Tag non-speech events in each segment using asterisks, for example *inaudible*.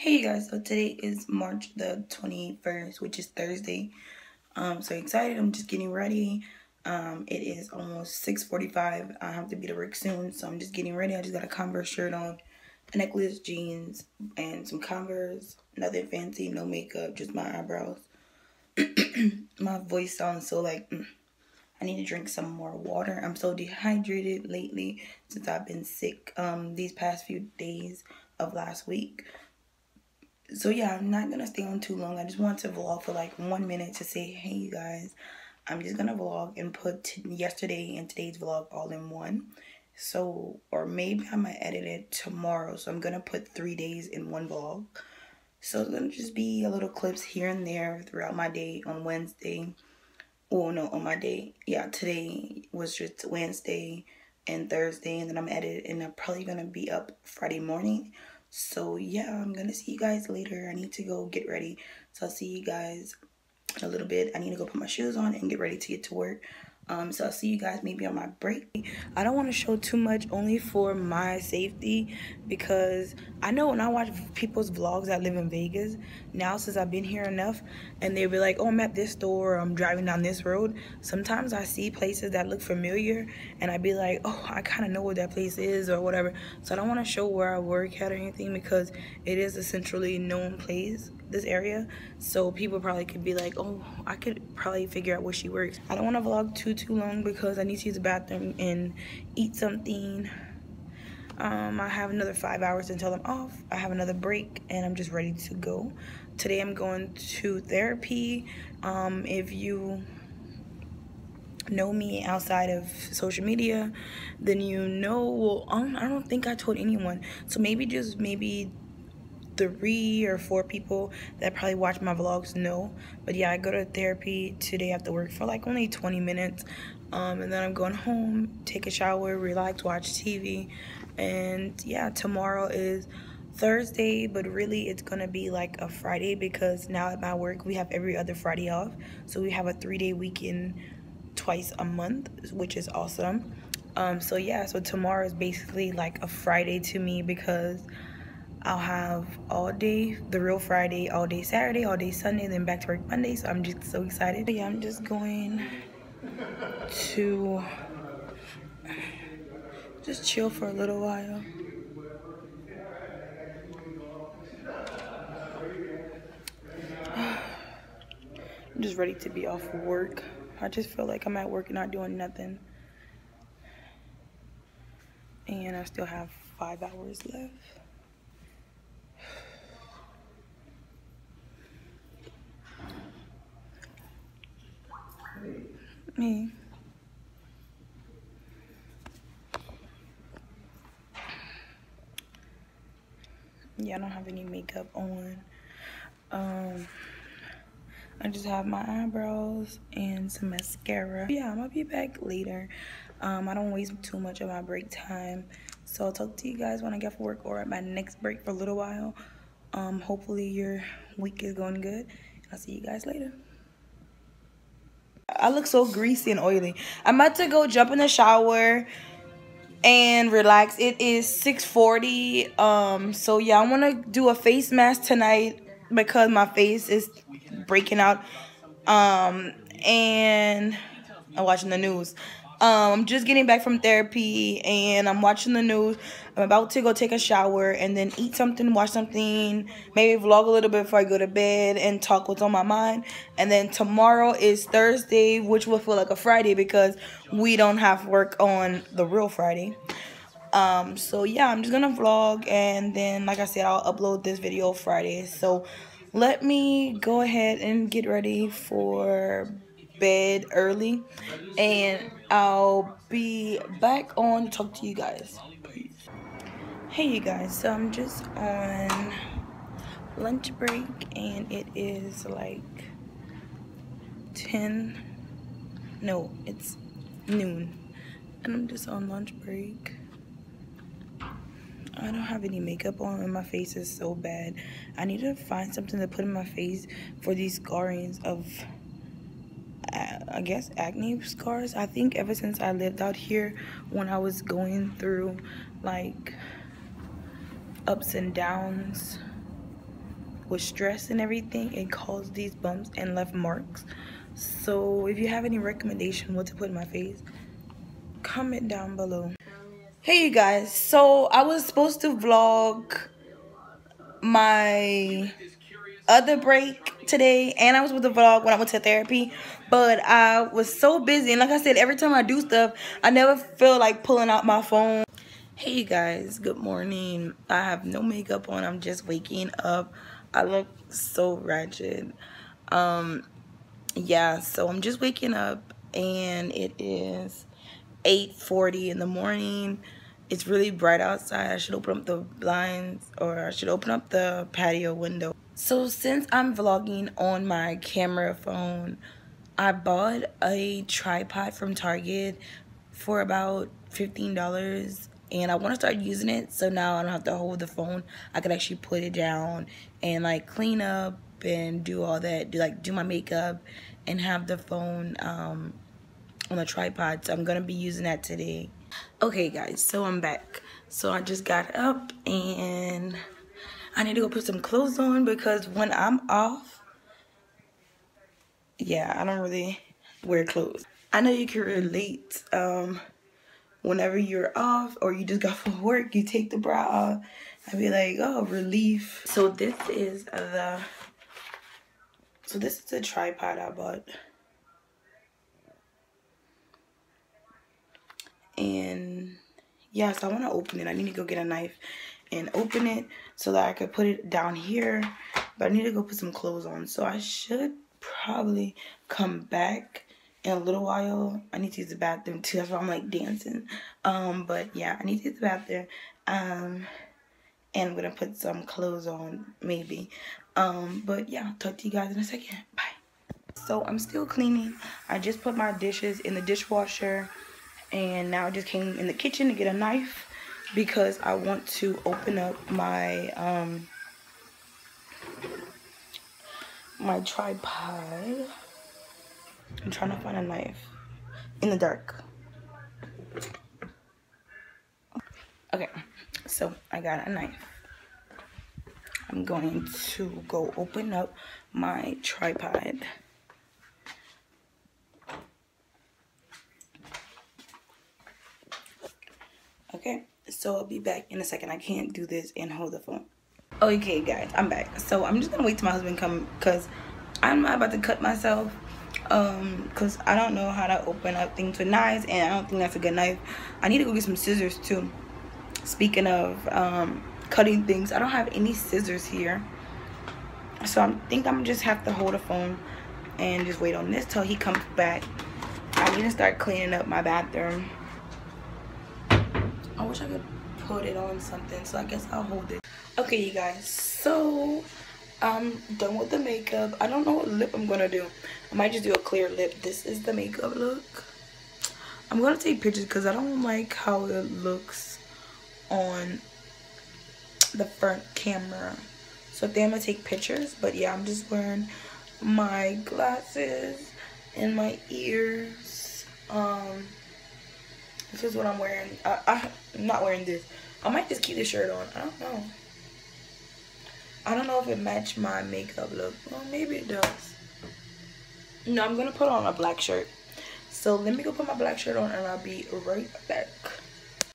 Hey guys, so today is March the 21st, which is Thursday. Um, so excited, I'm just getting ready. Um, it is almost 6.45, I have to be to work soon, so I'm just getting ready. I just got a Converse shirt on, a necklace, jeans, and some Converse. Nothing fancy, no makeup, just my eyebrows. *clears throat* my voice sounds so like, mm. I need to drink some more water. I'm so dehydrated lately since I've been sick um, these past few days of last week so yeah i'm not gonna stay on too long. I just want to vlog for like one minute to say hey you guys. I'm just gonna vlog and put yesterday and today's vlog all in one. So or maybe i might edit it tomorrow. So i'm gonna put three days in one vlog. So it's gonna just be a little clips here and there throughout my day on wednesday. Oh no on my day. Yeah today was just wednesday and thursday and then i'm edited and i'm probably gonna be up friday morning so yeah i'm gonna see you guys later. I need to go get ready. So i'll see you guys in a little bit. I need to go put my shoes on and get ready to get to work um, so I'll see you guys maybe on my break. I don't want to show too much only for my safety because I know when I watch people's vlogs that live in Vegas, now since I've been here enough, and they'll be like, oh, I'm at this store, I'm driving down this road. Sometimes I see places that look familiar and I'd be like, oh, I kind of know what that place is or whatever. So I don't want to show where I work at or anything because it is a centrally known place this area so people probably could be like oh i could probably figure out where she works. I don't want to vlog too too long because i need to use the bathroom and eat something. Um, i have another five hours until i'm off. I have another break and i'm just ready to go. Today i'm going to therapy. Um, if you know me outside of social media then you know well I don't, I don't think i told anyone. So maybe just maybe three or four people that probably watch my vlogs know. But yeah, I go to therapy today after work for like only 20 minutes. Um, and then I'm going home, take a shower, relax, watch TV. And yeah, tomorrow is Thursday, but really it's gonna be like a Friday because now at my work we have every other Friday off. So we have a three day weekend twice a month, which is awesome. Um, so yeah, so tomorrow is basically like a Friday to me because I'll have all day, the real Friday, all day Saturday, all day Sunday, then back to work Monday. So I'm just so excited. But yeah, I'm just going to just chill for a little while. I'm just ready to be off work. I just feel like I'm at work and not doing nothing. And I still have five hours left. Me. Yeah, I don't have any makeup on. Um, I just have my eyebrows and some mascara. Yeah, I'm gonna be back later. Um, I don't waste too much of my break time. So I'll talk to you guys when I get for work or at my next break for a little while. Um, hopefully your week is going good. I'll see you guys later. I look so greasy and oily. I'm about to go jump in the shower and relax. It is 6:40. Um, so yeah, I want to do a face mask tonight because my face is breaking out. Um, and I'm watching the news. Um, I'm just getting back from therapy and I'm watching the news. I'm about to go take a shower and then eat something, watch something, maybe vlog a little bit before I go to bed and talk what's on my mind. And then tomorrow is Thursday, which will feel like a Friday because we don't have work on the real Friday. Um, so yeah, I'm just gonna vlog and then like I said, I'll upload this video Friday. So let me go ahead and get ready for bed early and I'll be back on to talk to you guys. Hey you guys, so I'm just on lunch break and it is like 10, no, it's noon and I'm just on lunch break. I don't have any makeup on and my face is so bad. I need to find something to put in my face for these scarrings of I guess acne scars. I think ever since I lived out here when I was going through like ups and downs with stress and everything it caused these bumps and left marks. So if you have any recommendation what to put in my face comment down below. Hey you guys. So i was supposed to vlog my other break today and I was with the vlog when I went to therapy but I was so busy and like I said every time I do stuff I never feel like pulling out my phone. Hey guys. Good morning. I have no makeup on. I'm just waking up. I look so ratchet. Um yeah so I'm just waking up and it is 8:40 in the morning it's really bright outside. I should open up the blinds or I should open up the patio window. So since I'm vlogging on my camera phone, I bought a tripod from Target for about $15 and I want to start using it so now I don't have to hold the phone. I can actually put it down and like clean up and do all that, do like do my makeup and have the phone um, on a tripod. So I'm going to be using that today okay guys so i'm back. So i just got up and i need to go put some clothes on because when i'm off yeah i don't really wear clothes. I know you can relate um whenever you're off or you just got from work you take the bra off i'd be like oh relief. So this is the so this is the tripod i bought and yeah so i want to open it. I need to go get a knife and open it so that i could put it down here but i need to go put some clothes on. So i should probably come back in a little while. I need to use the bathroom too. That's why i'm like dancing. Um but yeah i need to use the bathroom. Um and i'm gonna put some clothes on maybe. Um but yeah I'll talk to you guys in a second. Bye. So i'm still cleaning. I just put my dishes in the dishwasher and now I just came in the kitchen to get a knife because I want to open up my um my tripod. I'm trying to find a knife in the dark. Okay so I got a knife. I'm going to go open up my tripod okay so i'll be back in a second. I can't do this and hold the phone. Okay guys i'm back. So i'm just gonna wait till my husband come because i'm about to cut myself um because i don't know how to open up things with knives and i don't think that's a good knife. I need to go get some scissors too. Speaking of um cutting things i don't have any scissors here. So i think i'm just have to hold the phone and just wait on this till he comes back. I need to start cleaning up my bathroom wish I could put it on something, so I guess I'll hold it. Okay, you guys, so I'm done with the makeup. I don't know what lip I'm gonna do. I might just do a clear lip. This is the makeup look. I'm gonna take pictures because I don't like how it looks on the front camera. So I think I'm gonna take pictures. But yeah, I'm just wearing my glasses and my ears. Um, this is what I'm wearing. I, I, I'm not wearing this. I might just keep this shirt on. I don't know. I don't know if it matched my makeup look. Well, maybe it does. No, I'm going to put on a black shirt. So let me go put my black shirt on and I'll be right back.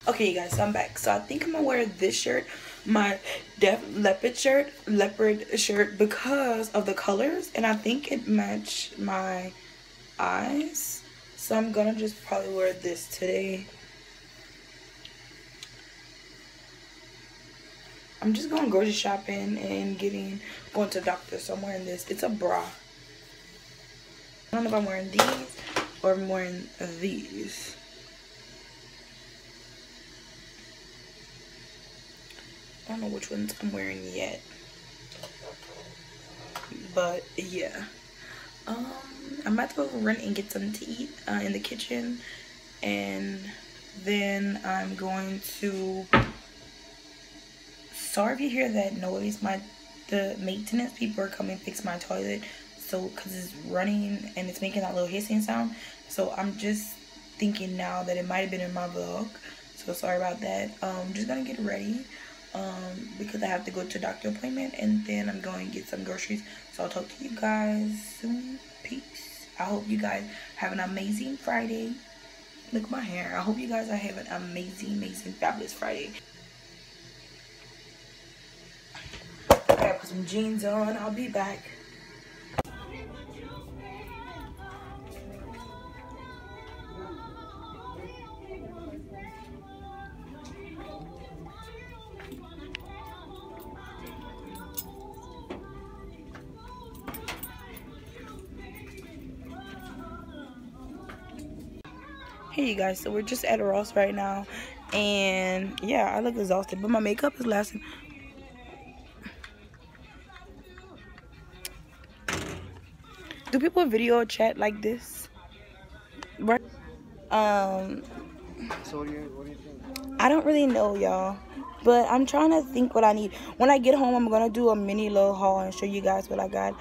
Okay, you guys, so I'm back. So I think I'm going to wear this shirt, my Def Leppard shirt, leopard shirt because of the colors. And I think it matched my eyes. So I'm gonna just probably wear this today. I'm just going grocery shopping and getting going to doctor. So I'm wearing this. It's a bra. I don't know if I'm wearing these or I'm wearing these. I don't know which ones I'm wearing yet. But yeah. Um I'm about to go run and get something to eat uh, in the kitchen. And then I'm going to... Sorry if you hear that noise. My The maintenance people are coming to fix my toilet. So, because it's running and it's making that little hissing sound. So, I'm just thinking now that it might have been in my vlog. So, sorry about that. Um, just going to get ready. Um, because I have to go to doctor appointment and then I'm going to get some groceries. So I'll talk to you guys soon. Peace. I hope you guys have an amazing Friday. Look at my hair. I hope you guys are having an amazing, amazing, fabulous Friday. I gotta put some jeans on. I'll be back. Hey you guys so we're just at ross right now and yeah i look exhausted but my makeup is lasting. Do people video chat like this? Right um so what do you, what do you think? I don't really know y'all but i'm trying to think what i need. When i get home i'm gonna do a mini little haul and show you guys what i got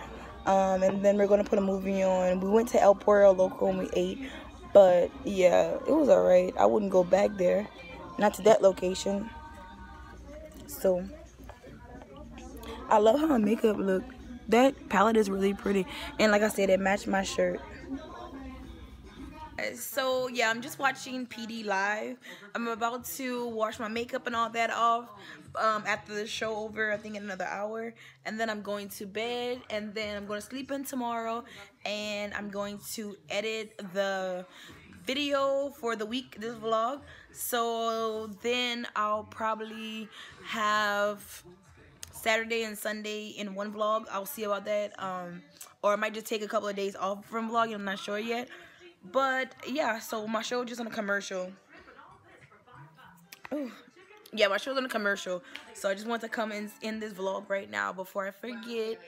um, and then we're gonna put a movie on. We went to el pollo loco and we ate but yeah, it was alright. I wouldn't go back there. Not to that location. So I love how my makeup look. That palette is really pretty. And like I said, it matched my shirt. So yeah, I'm just watching PD live. I'm about to wash my makeup and all that off um, after the show over, I think in another hour. And then I'm going to bed and then I'm going to sleep in tomorrow. And I'm going to edit the video for the week, this vlog. So then I'll probably have Saturday and Sunday in one vlog. I'll see about that. Um, or I might just take a couple of days off from vlogging. I'm not sure yet. But yeah, so my show just on a commercial. Ooh. Yeah, my show's on a commercial. So I just want to come in, in this vlog right now before I forget.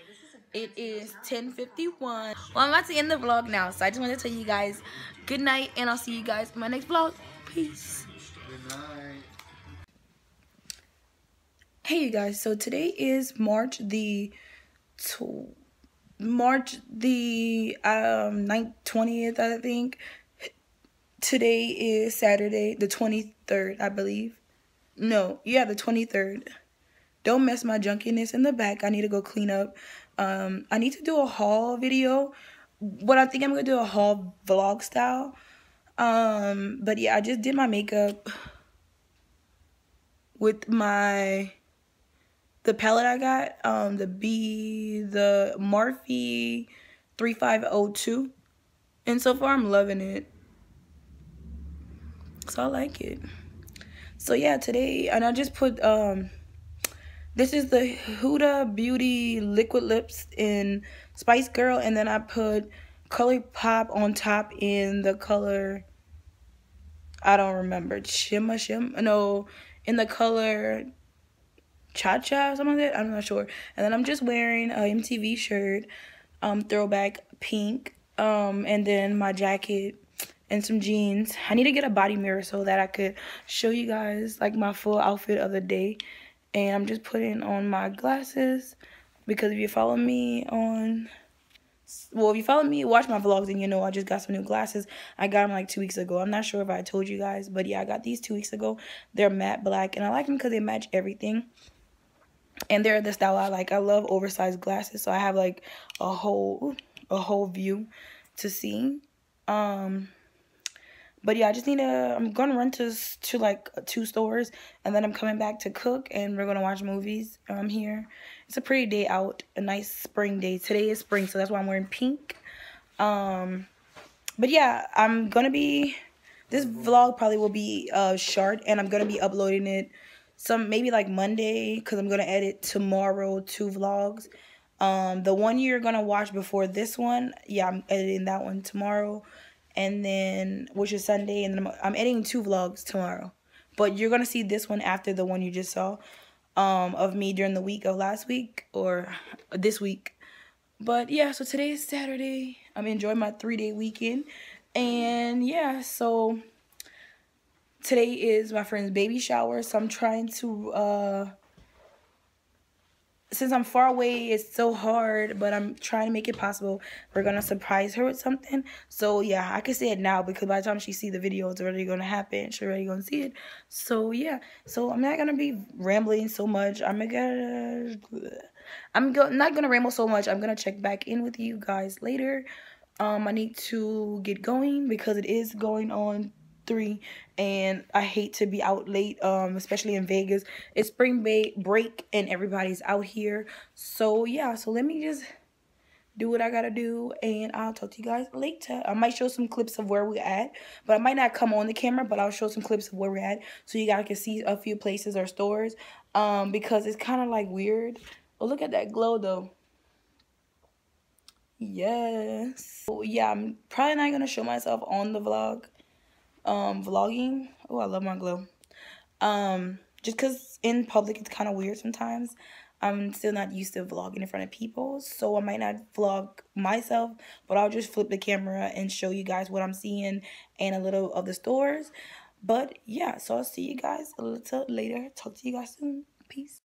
It is 10.51. Well, I'm about to end the vlog now. So I just want to tell you guys good night. And I'll see you guys in my next vlog. Peace. Good night. Hey, you guys. So today is March the... March the um 9th, 20th, I think. Today is Saturday, the 23rd, I believe. No, yeah, the 23rd. Don't mess my junkiness in the back. I need to go clean up. Um, I need to do a haul video. What I think I'm to do a haul vlog style. Um, but yeah, I just did my makeup with my the palette I got, um, the B, the Morphe 3502. And so far, I'm loving it. So I like it. So yeah, today, and I just put, um, this is the Huda Beauty Liquid Lips in Spice Girl. And then I put ColourPop on top in the color, I don't remember, Shimma Shim. No, in the color Cha Cha or something like that. I'm not sure. And then I'm just wearing a MTV shirt, um, throwback pink, um, and then my jacket and some jeans. I need to get a body mirror so that I could show you guys like my full outfit of the day. And I'm just putting on my glasses because if you follow me on well, if you follow me, watch my vlogs, and you know I just got some new glasses. I got them like two weeks ago. I'm not sure if I told you guys, but yeah, I got these two weeks ago. They're matte black, and I like them because they match everything and they're the style I like. I love oversized glasses, so I have like a whole a whole view to see. Um, but yeah, I just need to. I'm gonna run to to like two stores, and then I'm coming back to cook, and we're gonna watch movies. I'm here. It's a pretty day out, a nice spring day. Today is spring, so that's why I'm wearing pink. Um, but yeah, I'm gonna be. This vlog probably will be uh short, and I'm gonna be uploading it some maybe like Monday because I'm gonna edit tomorrow two vlogs. Um, the one you're gonna watch before this one, yeah, I'm editing that one tomorrow, and then which is Sunday, and then I'm, I'm editing two vlogs tomorrow. But you're gonna see this one after the one you just saw, um, of me during the week of last week or this week. But yeah, so today is Saturday. I'm enjoying my three day weekend, and yeah, so today is my friend's baby shower, so I'm trying to uh, since I'm far away, it's so hard, but I'm trying to make it possible. We're gonna surprise her with something. So yeah, I can say it now because by the time she see the video, it's already gonna happen. She's already gonna see it. So yeah, so I'm not gonna be rambling so much. I'm gonna, I'm go not gonna ramble so much. I'm gonna check back in with you guys later. Um, I need to get going because it is going on three and I hate to be out late um especially in Vegas. It's spring break and everybody's out here. So yeah so let me just do what I gotta do and I'll talk to you guys later. I might show some clips of where we're at but I might not come on the camera but I'll show some clips of where we're at so you guys can see a few places or stores um because it's kind of like weird. Oh look at that glow though. Yes. So yeah I'm probably not gonna show myself on the vlog um, vlogging. Oh, I love my glow. Um, just because in public it's kind of weird sometimes. I'm still not used to vlogging in front of people, so I might not vlog myself, but I'll just flip the camera and show you guys what I'm seeing and a little of the stores. But yeah, so I'll see you guys a little later. Talk to you guys soon. Peace.